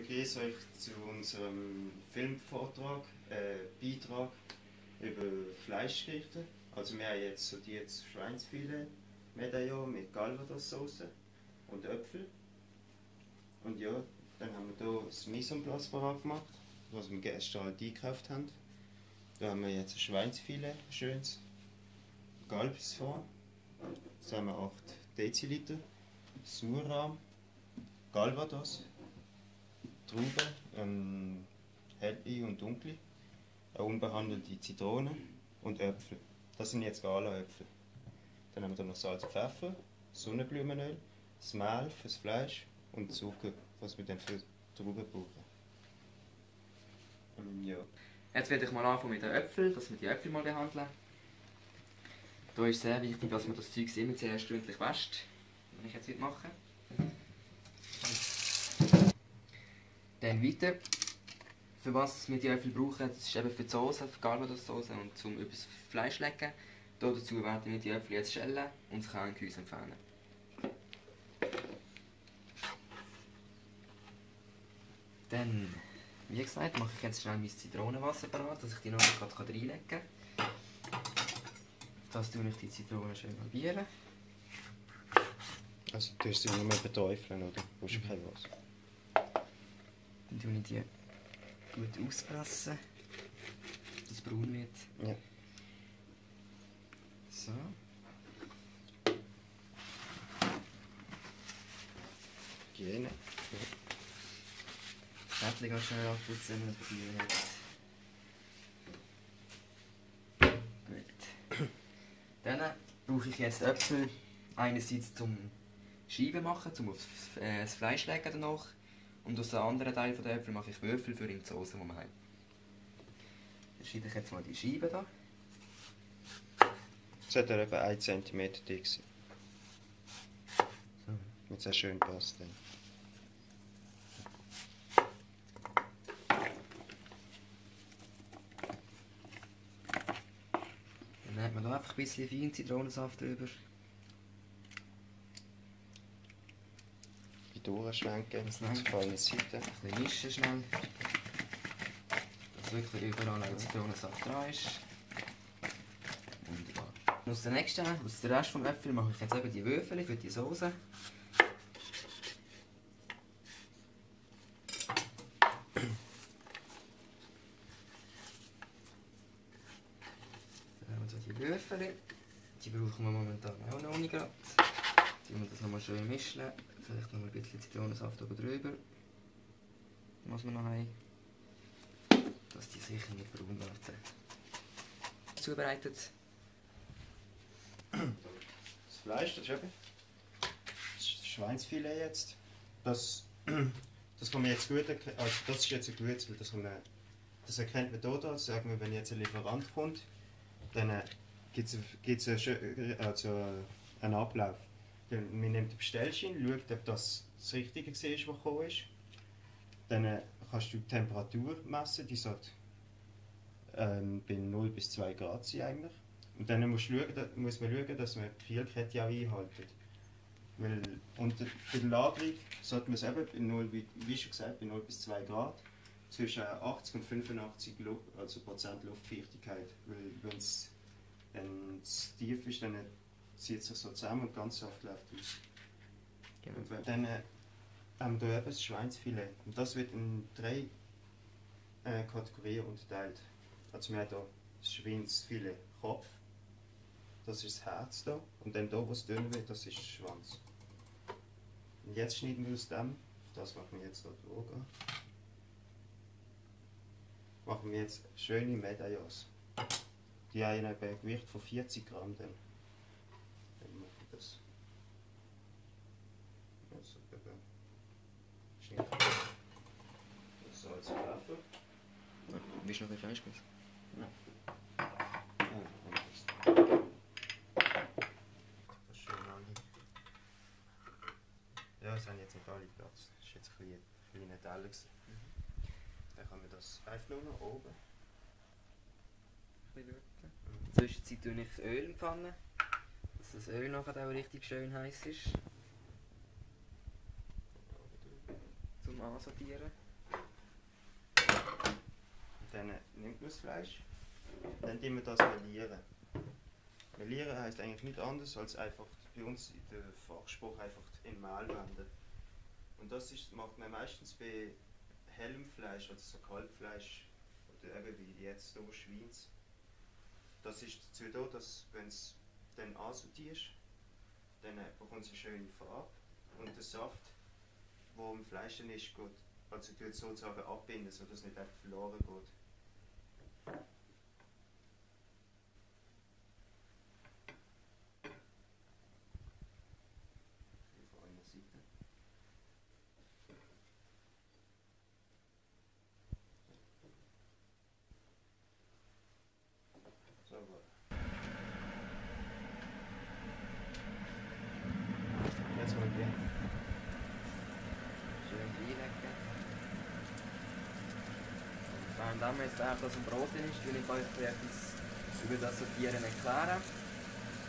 begrüße euch zu unserem Filmvortrag, äh, Beitrag über Fleischgerichte. Also wir haben jetzt sortiert Schweinsfilet, Medaillon mit Calvados-Sauce und Äpfel. Und ja, dann haben wir hier das Mise en place gemacht, was wir gestern halt eingekauft haben. Da haben wir jetzt ein Schweinsfilet, ein schönes, Galbsform. Das haben wir 8 Deziliter, Surrahm, Calvados, Trauben, ähm, helle und dunkle, eine unbehandelte Zitrone und Äpfel. Das sind jetzt Gala-Äpfel. Dann haben wir noch Salz, Pfeffer, Sonnenblumenöl, das Mehl fürs Fleisch und Zucker, was wir dann für Trauben brauchen. Ähm, ja. Jetzt werde ich mal anfangen mit den Äpfeln, dass wir die Äpfel mal behandeln. Da ist sehr wichtig, dass man das Zeug immer zuerst gründlich wäscht, wenn ich jetzt mache. Dann weiter. Für was wir die Äpfel brauchen, das ist eben für die Soße, für Calvados-Soße und zum über das Fleisch legen. Hier dazu werden wir die Äpfel jetzt schälen und das Kerngehäuse entfernen. Dann, wie gesagt, mache ich jetzt schnell mein Zitronenwasser parat, dass ich die noch gerade reinlegen kann. Das tue ich die Zitrone schön halbieren. Also du hast sie nur beteufeln, oder? Du brauchst kein Wasser. Dann tue ich die gut auspressen, dass es braun wird. Ja. So. Hygiene. Das Häppchen ganz schnell abputzen, wenn man das Papier hat. Gut. Dann brauche ich jetzt Äpfel einerseits zum Scheiben machen, zum aufs äh, das Fleisch legen danach. Und aus dem anderen Teil der Äpfel mache ich Würfel für in die Soße, die wir haben. Dann schneide ich jetzt mal die Scheiben da. Es sollte etwa 1 cm dick sein, So. damit es auch schön passt. Dann. Dann hat man da einfach ein bisschen fein Zitronensaft drüber. Durchschwenken, Das zur langt. fallen Seite. Ein bisschen mischen schnell. Dass wirklich überall ein Zitronensaft dran ist. Wunderbar. Und aus der nächsten, aus dem Rest vom Äpfel mache ich jetzt eben die Würfel für die Soße. Dann haben wir so die Würfel. Die brauchen wir momentan auch noch nicht gerade. Tun wir das nochmal schön mischen. Vielleicht noch ein bisschen Zitronensaft oben drüber. Was wir noch haben. Dass die sicher nicht braun werden. Zubereitet. Das Fleisch, das ist eben das Schweinsfilet jetzt. Das, das kann man jetzt gut erkennen. Also das ist jetzt ein gutes, weil das, kann man, das erkennt man hier. Sagen wir, wenn jetzt ein Lieferant kommt, dann gibt es also einen Ablauf. Man nimmt den Bestellschein, schaut, ob das das Richtige war, was gekommen ist. Dann äh, kannst du die Temperatur messen, die sollte ähm, bei 0 bis 2 Grad sein eigentlich. Und dann musst du schauen, muss man schauen, dass man die Kühlkette auch einhält. Weil bei der Lagerung sollte man es eben bei 0, wie, schon gesagt, bei 0 bis 2 Grad zwischen 80 und 85 Lu also Prozent Luftfeuchtigkeit. Weil wenn es tief ist, dann zieht sich so zusammen und ganz Saft läuft aus. Genau. Und wenn- dann äh, haben wir eben das Schweinsfilet. Und das wird in drei äh, Kategorien unterteilt. Also wir haben hier das Schweinsfilet Kopf, das ist das Herz da. Und dann hier, wo es dünn wird, das ist der Schwanz. Und jetzt schneiden wir aus dem, das machen wir jetzt hier durch, machen wir jetzt schöne Medaillons. Die haben ein Gewicht von 40 Gramm. Dann machen wir das. Eben. Schinken. Das Salz und Pfeffer. Wie ist noch ein Fleisch? gut? Ja, und das. Das schön an. Ja, es haben jetzt nicht alle Platz. Das war jetzt ein bisschen- kleiner Teller. gewesen. Dann kann man das einfach nur noch oben. In der Zwischenzeit tue ich Öl in die Pfanne, dass das Öl nachher auch richtig schön heiß ist. Ansortieren. Dann nimmt man das Fleisch, dann tun wir das melieren. Melieren heisst eigentlich nicht anders als einfach bei uns in der Fachspruch einfach in Mehl wenden. Und das ist, macht man meistens bei hellem Fleisch, also so Kalbfleisch oder eben wie jetzt hier Schweins. Das ist dazu da, dass wenn es dann ansortierst, dann bekommt es eine schöne Farbe und der Saft, der im Fleisch ist, geht, also tut sozusagen abbinden, sodass es nicht einfach verloren geht. Hier von einer Seite. So, gut. Jetzt mal gehen. Schön reinlegen. Während wir jetzt auch das Brot ist, will ich euch etwas über das Sortieren erklären.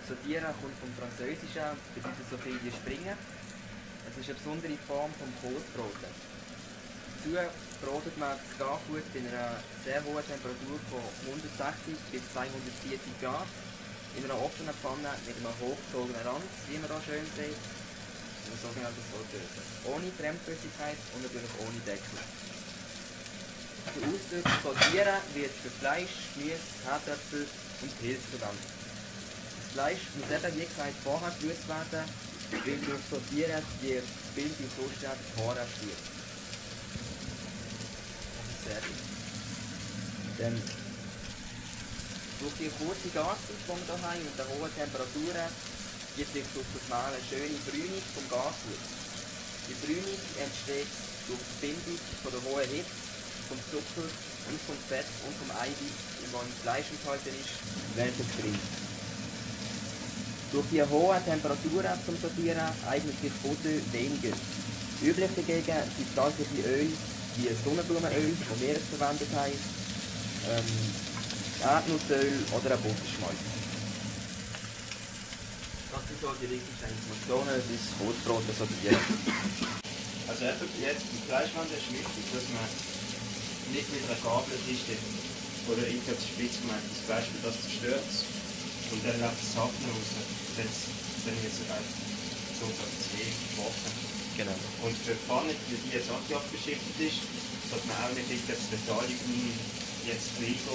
Sortieren kommt vom Französischen, bedeutet so viel wie springen. Es ist eine besondere Form vom Kohlbraten. Dazu bratet man das Gargut bei einer sehr hohen Temperatur von 160 bis 240 Grad in einer offenen Pfanne mit einem hochgezogenen Rand, wie man hier schön sieht, eine sogenannte Sauteuse. Ohne Fremdflüssigkeit und natürlich ohne Deckel. Für Ausdruck sortieren wird für Fleisch, Gemüse, Herdöpfel und Pilze verwendet. Das Fleisch muss eben wie gesagt vorher gewürzt werden, weil durch Sortieren die Bildung so stark vorher stirbt. Sehr wichtig. Dann durch die kurze Garzeit, die wir hier und der hohen Temperaturen, gibt sich durch das Mehl eine schöne Brünung vom Gasgut. Die Brünung entsteht durch die Bindung von der hohen Hitze, vom Zucker und vom Fett und vom Eiweiß, in dem im Fleisch enthalten ist, es grillt. Durch die hohen Temperaturen zum Sortieren eignet sich Butter weniger. Üblich dagegen sind pflanzliche Öl wie Sonnenblumenöl, das wir verwendet haben, ähm, Erdnussöl oder ein Butterschmalz. Das sind so die wichtigsten Informationen über das Rotbrot sortieren. Also jetzt beim Fleischwandel ist wichtig, dass man nicht mit einer Gabelkiste oder irgendetwas spitz Fleisch wird das zerstört und dann läuft das Saft raus. Dann dann wird es einfach sozusagen Wochen. Genau. Und für die Pfanne, die die jetzt antiabgeschichtet ist, sollte man auch nicht irgendetwas Metallicum jetzt Rico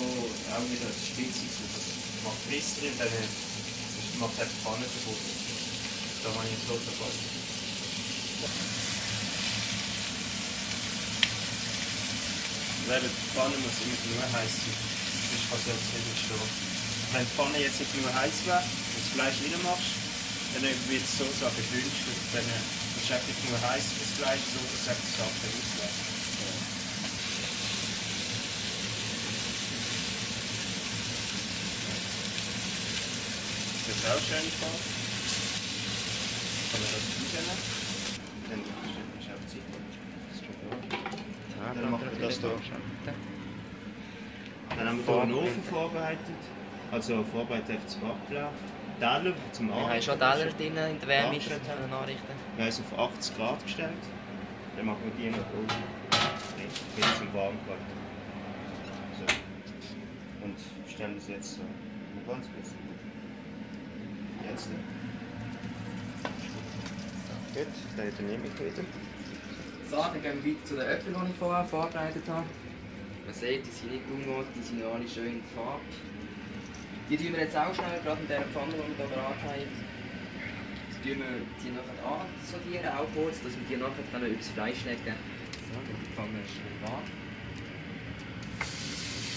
auch wieder spitzig so. Das macht Riss drin, dann äh, macht einfach die Pfanne kaputt. Da habe ich jetzt los dabei. Weil die Pfanne muss immer genug heiß sein. Sonst kann sie nicht entstehen. Wenn die Pfanne jetzt nicht genug heiß wäre und das Fleisch reinmachst, dann wird es sozusagen gedünstet. Dann äh, ist es nicht genug heiß für das Fleisch, so dass es das Saft rauslässt. Das ist auch schön Farbe. Kann man das reinnehmen? Dann ist auch Zeit. Das gut. Dann machen wir das da. Dann haben wir hier einen Ofen vorbereitet. Also vorbereitet auf das Backblech. Teller zum Wir Anrichten. haben schon Teller drin in der Wärme Anrichten. können anrichten. Wir haben es auf 80 Grad gestellt. Dann machen wir die noch oben. Wieder zum Warmhalten. So. Und stellen es jetzt so ein ganz bisschen. Jetzt. Gut, dann nehme ich wieder. Dann gehen weiter zu den Äpfeln, die ich vorher vorbereitet habe. Man sieht, die sind nicht ungut, die sind alle schön in der Farbe. Die tun wir jetzt auch schnell, gerade in dieser Pfanne, die wir hier bereit haben. Die tun wir die nachher ansortieren, auch kurz, dass wir die nachher dann übers Fleisch legen. So, dann die Pfanne schön warm.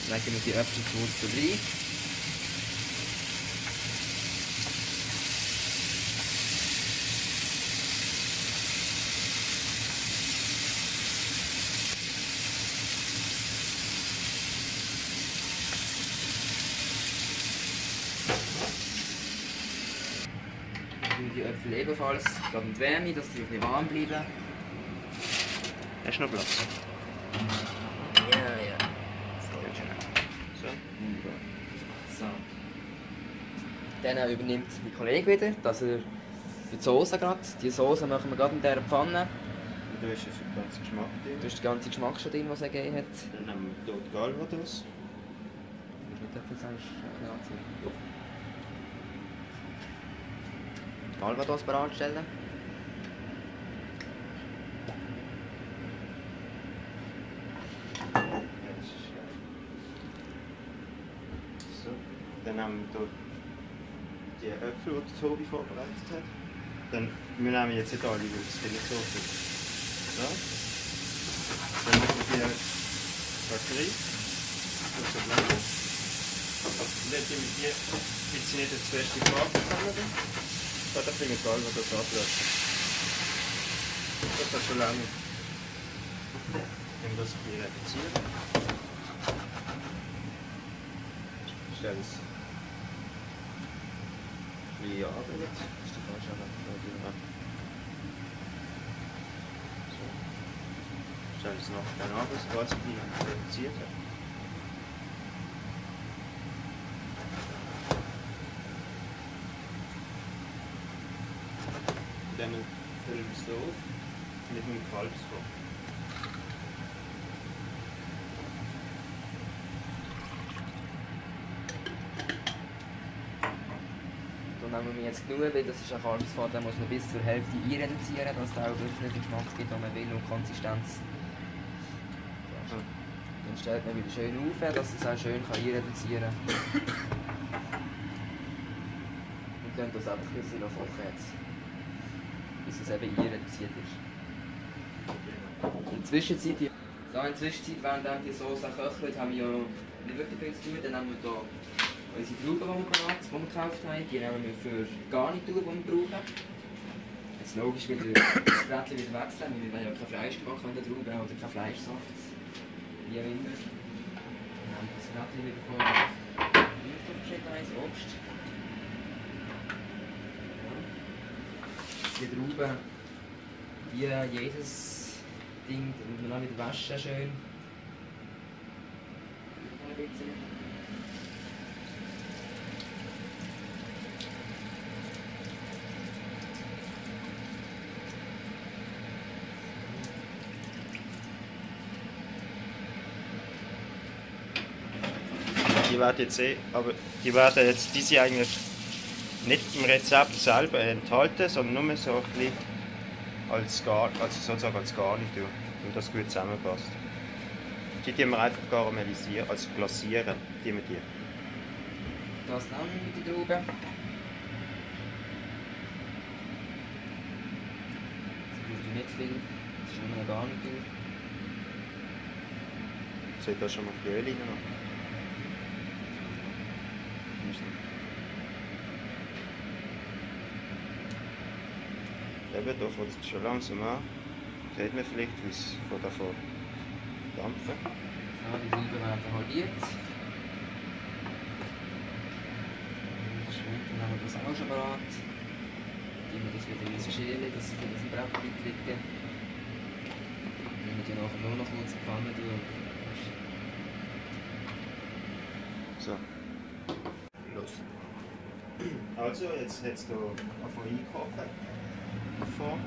Legen wir die Äpfel kurz rein. Und die Äpfel ebenfalls gerade in die Wärme, dass sie ein bisschen warm bleiben. Hast du noch Platz? Ja, ja. Das geht schon. So. Wunderbar. So. Dann übernimmt mein Kollege wieder, dass er für die Soße gerade, die Soße machen wir gerade in dieser Pfanne. Da ist jetzt der ganze Geschmack Du drin. hast den ganzen Geschmack schon drin, was er gegeben hat. Dann nehmen wir die Galvados. Du musst nicht etwas sagen, schnell anziehen. Calvados bereitstellen. So, dann nehmen wir hier die Äpfel, die Tobi vorbereitet hat. Dann, wir nehmen jetzt nicht alle, weil so viel. So. Dann machen wir hier Bakerie. Das ist so. Und dann tun wir hier ein bisschen nicht zu fest die Farbe ein bisschen egal, was das ablöst. Das hat schon lange. Wenn das ein bisschen reduzieren. Stell es ein bisschen an jetzt. Das ist die falsche Arbeit. So. Stell es noch dann an, dass es ganz ein bisschen reduziert hat. Dann füllen wir es hier auf mit einem Kalbsfond. Da nehmen wir jetzt genug, weil das ist ein Kalbsfad, den muss man bis zur Hälfte einreduzieren, dass der auch wirklich den Geschmack gibt, den man will und Konsistenz. Dann stellt man wieder schön auf, dass es auch schön kann einreduzieren kann. Und dann das einfach ein bisschen kochen jetzt. Bis es eben einreduziert ist. In der Zwischenzeit, so in der Zwischenzeit, während die Soße köchelt, haben wir ja nicht wirklich viel zu tun. Dann nehmen wir hier unsere Trauben, die wir, wir gekauft haben, die nehmen wir für Garnitur, die wir brauchen. Jetzt logisch wieder das Blättchen wieder wechseln, weil wir ja kein Fleisch der Traube oder kein Fleischsaft. Wie immer. Dann nehmen wir das Blättchen wieder vor. Obst. Ja. Die Trauben, wie jedes Ding, muss man auch wieder waschen schön. Ein bisschen. Die werden jetzt eh, aber die werden jetzt, die sind eigentlich nicht im Rezept selber enthalten, sondern nur so ein bisschen als Gar, also sozusagen als Garnitur, und das gut zusammenpasst. Die tun wir einfach karamellisieren, also glasieren, die wir die. Das nehmen wir mit den Trauben. Das braucht nicht viel. Das ist nur gar nicht viel. Soll ich da schon mal Öl rein noch? Eben, da fängt es schon langsam an. Sieht man vielleicht, wie es von davon dampfen. So, die Trauben werden halbiert. Dann haben wir das auch schon bereit. Dann wir das wieder in unsere Schäle, dass es wieder auf dem Brett bleibt liegen. Dann wir die nachher nur noch kurz in die Pfanne. So. Los. Also, jetzt hat es hier angefangen einkochen. Davon.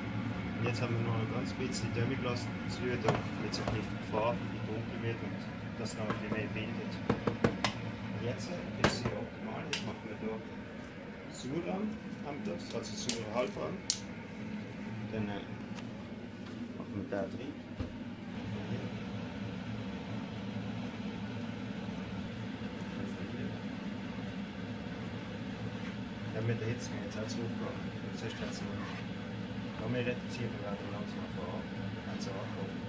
Und jetzt haben wir noch ein ganz bisschen Demi-Glas damit es ein bisschen Farbe dunkel wird und das noch ein bisschen mehr bindet. Und jetzt ist es ja optimal. Jetzt machen wir hier Sauerrahm, haben wir das, also sauer Halbrahm. Dann äh, machen wir da drin. Ja, mit der Hitze jetzt auch zurückgehen. Sonst hat es noch noch mehr reduziert und werden langsam fahren. Wenn es ankommt.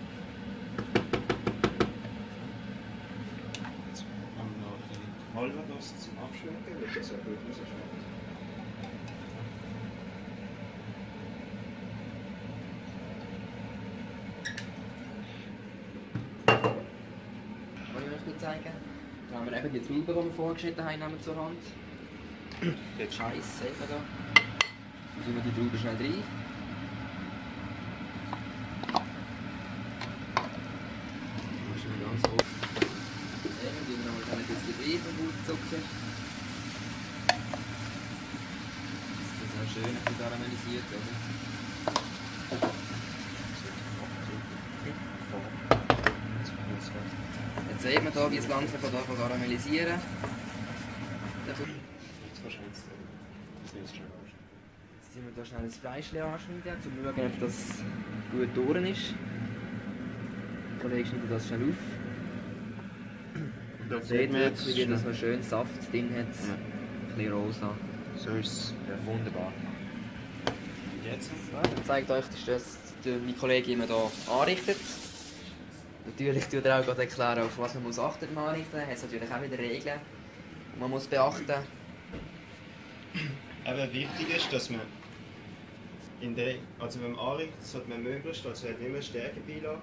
Jetzt haben wir noch die Calvados zum Abschmecken, weil das ja gut rausschmeckt. Was ich euch noch zeigen Da haben wir eben die Trauben, die wir vorgeschnitten haben, nehmen wir zur Hand. Jetzt Scheiß, sieht man da. Dann tun wir die Trauben schnell rein. Zucker. Das ist auch schön karamellisiert, oder? Jetzt sieht man hier, wie das Ganze von hier karamellisieren Jetzt müssen wir hier schnell das Fleisch anschneiden, um zu schauen, ob das gut durch ist. Der Kollege schneidet das schnell auf. Da sieht man jetzt, wie das noch schön Saft drin hat. Ja. Ein bisschen rosa. So ist es. Ja, wunderbar. Jetzt? Ich zeige euch, das ist das mein Kollege immer hier anrichtet. Natürlich tut er auch gerade erklären, auf was man muss achten beim Anrichten. Er hat natürlich auch wieder Regeln, die man muss beachten Eben wichtig ist, dass man in der, also beim Anrichten sollte man möglichst, also hat immer Stärkebeilage,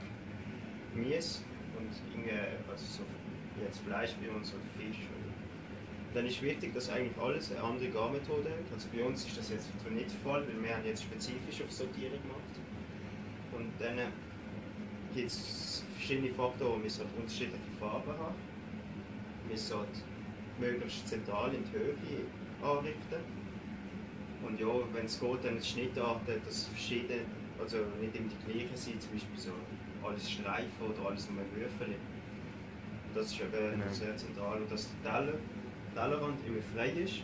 Mies und irgendwie, also so jetzt Fleisch bei uns oder Fisch. Dann ist wichtig, dass eigentlich alles eine andere Garmethode hat. Also bei uns ist das jetzt nicht der Fall, weil wir haben jetzt spezifisch auf Sortierung gemacht. Und dann gibt es verschiedene Faktoren. Wir sollten unterschiedliche Farben haben. Wir sollten möglichst zentral in die Höhe anrichten. Und ja, wenn es geht, dann die Schnittarten, dass verschiedene, also nicht immer die gleichen sind, zum Beispiel so alles Streifen oder alles nur Würfel. Das ist eben Genau. sehr zentral. Und dass der Teller, Tellerrand immer frei ist,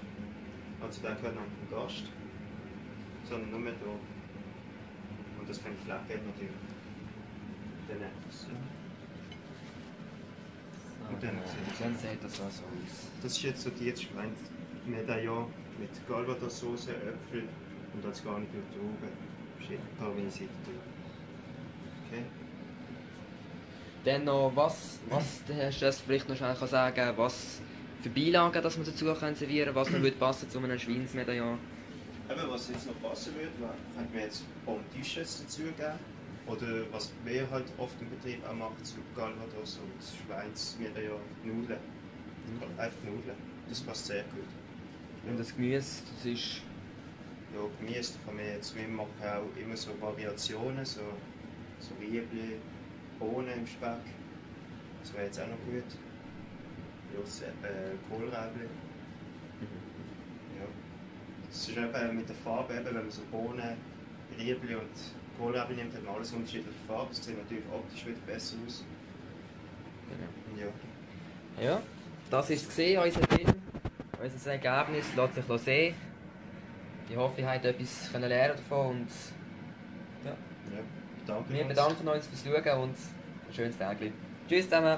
also der gehört nicht dem Gast, sondern nur da. Und das keine Flecken hat natürlich. Dann, Und dann- dann sieht das auch so aus. das ist jetzt so die jetzt gemeint Medaillon mit Galvados-Sauce, Äpfel und als Garnitur Trauben. Steht karamellisierte Trauben. Okay? Dann noch, was, was der Herr Stress vielleicht noch schnell kann sagen was für Beilagen dass man dazu kann servieren was noch würde passen zu einem Schweinsmedaillon. Eben, was jetzt noch passen würde, könnte man jetzt Pommes Duches dazugeben. Oder was wir halt oft im Betrieb auch machen, so Galvados und Schweins, Medaillon, Nudeln. Einfach Nudeln. Das passt sehr gut. Und das Gemüse, das ist... Ja, Gemüse da kann man jetzt wir machen auch immer so Variationen, so, so Riebli, Bohnen im Speck. Das wäre jetzt auch noch gut. Das, äh, Kohlräbli. Ja. Das ist eben mit der Farbe, eben, wenn man so Bohnen, Riebli und Kohlräbli nimmt, hat man alles unterschiedliche Farben. Das sieht natürlich optisch wieder besser aus. Genau. Ja. Ja, das ist gesehen, unser Film. Unser Ergebnis lässt sich sehen. Ich hoffe, ihr habt etwas lernen davon ja. Danke. wir bedanken uns fürs Schauen und ein schönes Tag. Tschüss zusammen!